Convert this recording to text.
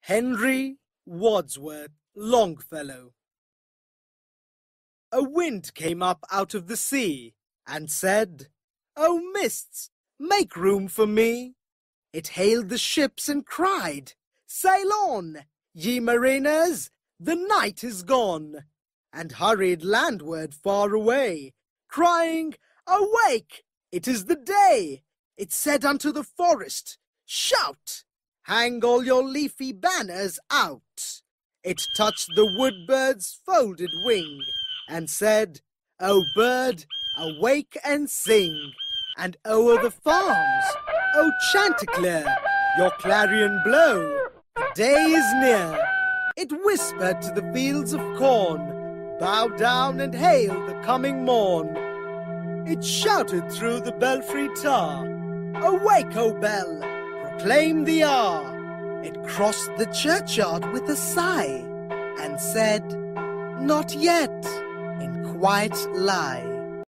Henry Wadsworth Longfellow A wind came up out of the sea and said, O mists, make room for me. It hailed the ships and cried, Sail on, ye mariners, the night is gone, and hurried landward far away, crying, Awake, it is the day. It said unto the forest, Shout, hang all your leafy banners out. It touched the woodbird's folded wing, and said, O bird, awake and sing, and oh, o'er the farms, O chanticleer, your clarion blow, the day is near. It whispered to the fields of corn, Bow down and hail the coming morn. It shouted through the belfry tower, Awake, O bell, proclaim the hour. It crossed the churchyard with a sigh, and said, Not yet, in quiet lie.